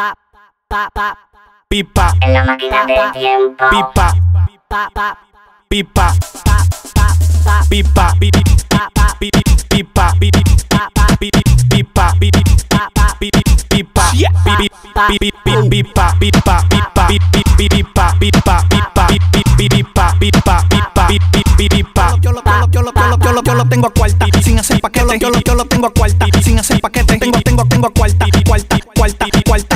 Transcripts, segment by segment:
pa, pa, pa, pipa. En la máquina del tiempo. Pipa. Pipa. Pipa. Pipa. Pipa. Pipa. Pipa. Yo lo tengo a cuarta, sin hacer paquete. Yo lo, yo lo tengo a cuarta, sin hacer paquete. Tengo, tengo, tengo a cuarta.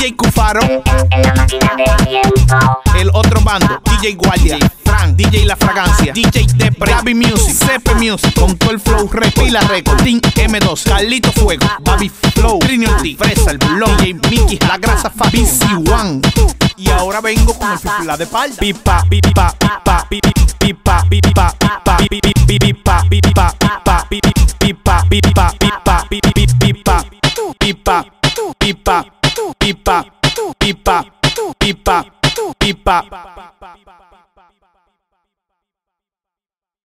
DJ Cufaro, el otro bando, DJ Guardia, Frank, DJ La Fragancia, DJ Depre, Music, CP Music, con todo el flow, Repila Record, Team M2, Carlito Fuego, Baby Flow, Trinity, Fresa, el Blog, DJ Mickey, La Grasa Fa, BC One. Y ahora vengo con el fifla de palda. pipa, pipa, pipa, pipa, pipa, pipa, pipa, pipa, pipa, pipa, pipa, pipa, pipa, pipa, pipa, pipa, pipa, pipa, pipa, pipa,